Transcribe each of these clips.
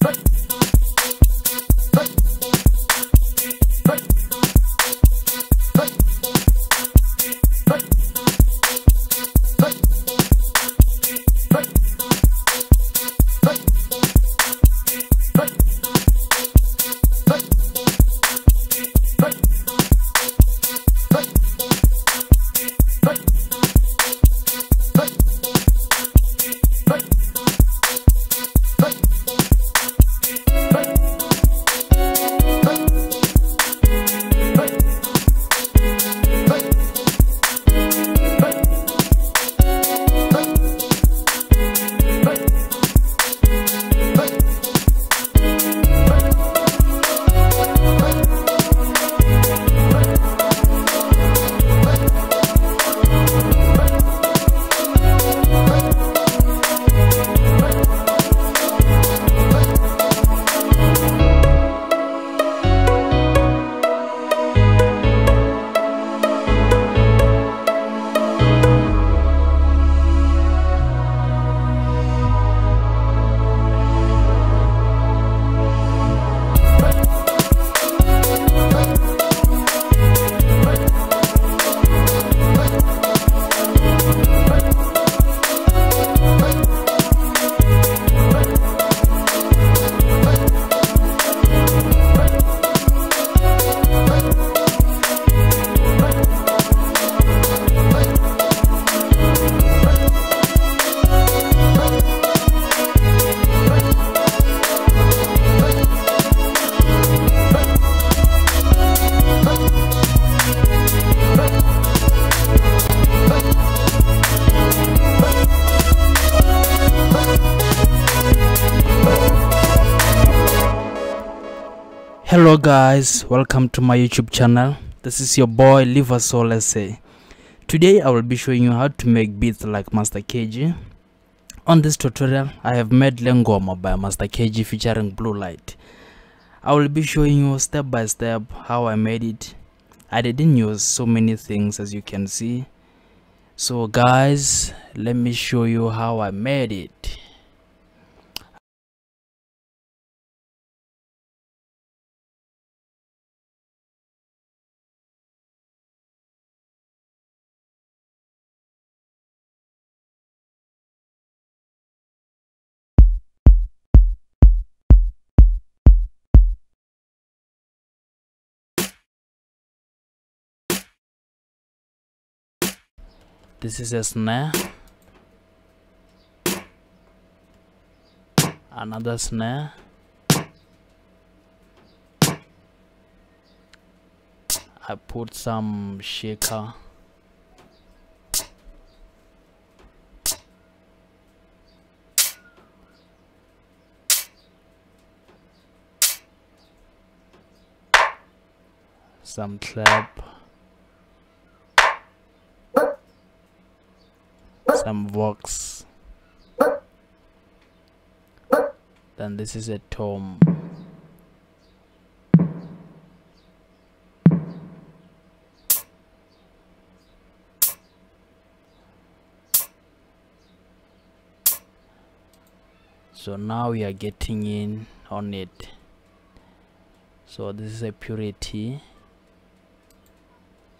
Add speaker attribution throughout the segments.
Speaker 1: But hello guys welcome to my youtube channel. This is your boy LevaSoul sa today i will be showing you how to make beats like master kg on this tutorial i have made lengoma by master kg featuring Bluelight. I will be showing you step by step how i made it. I didn't use so many things as you can see. So guys let me show you how i made it this is a snare another snare I put some shaker. Some clap some vox then this is a tom so now we are getting in on it. So this is a purity.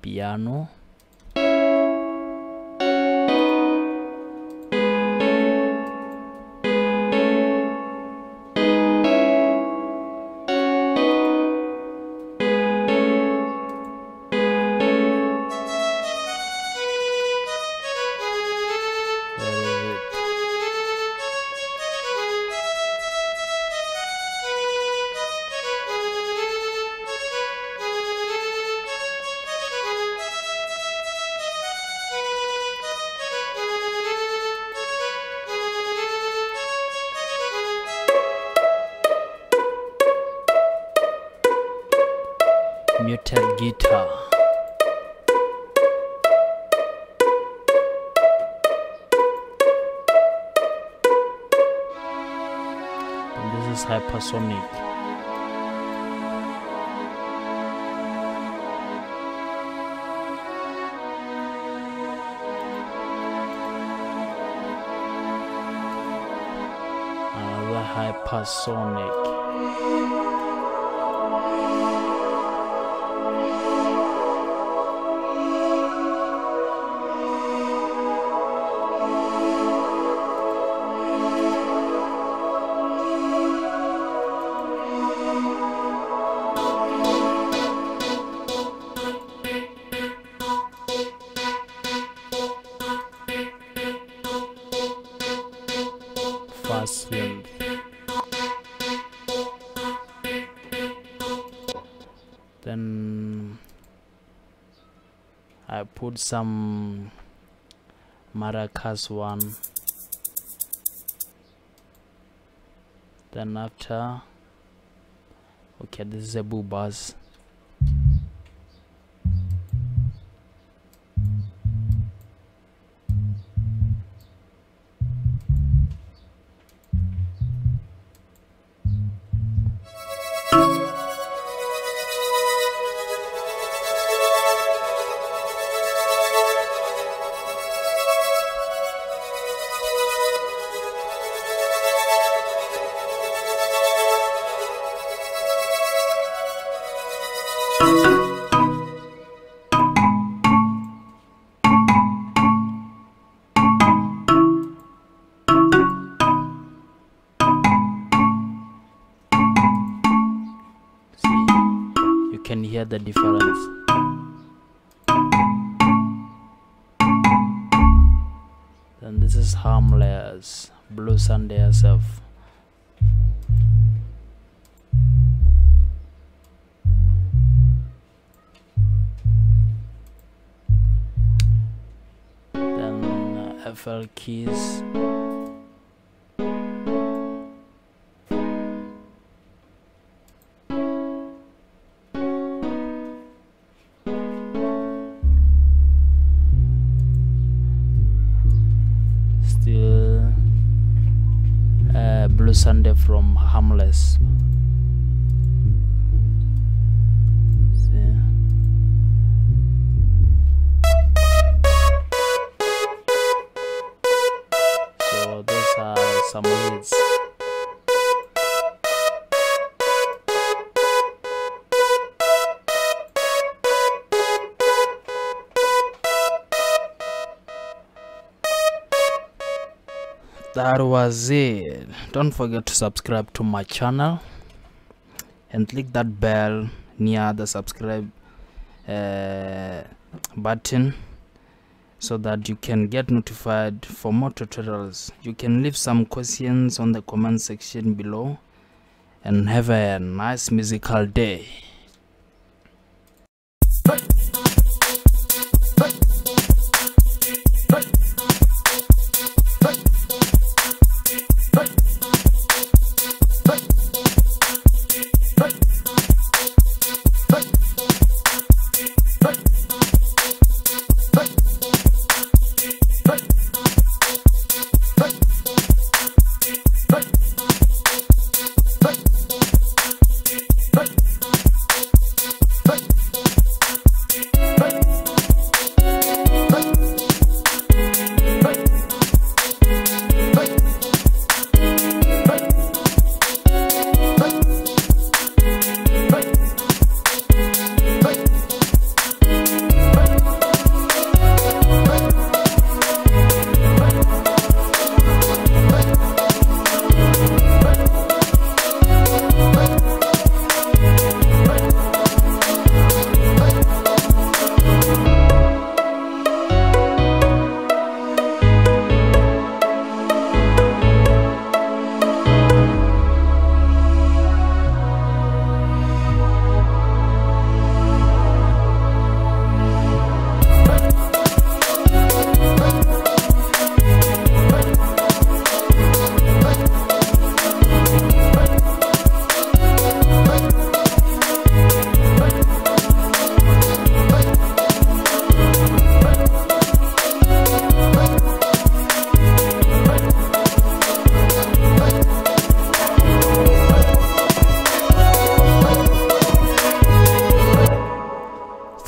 Speaker 1: Piano Muted guitar. And this is hypersonic. Another supersonic I put some maracas one. Then after okay this is a BooBass can hear the difference. Then this is harmless. Blue sunday SF. then uh, fl keys sunday from harmless that was it. Don't forget to subscribe to my channel and click that bell near the subscribe uh, button so that you can get notified for more tutorials. You can leave some questions on the comment section below and have a nice musical day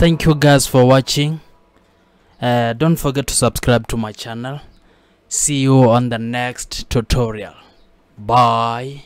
Speaker 1: thank you guys for watching. Uh, don't forget to subscribe to my channel. See you on the next tutorial. Bye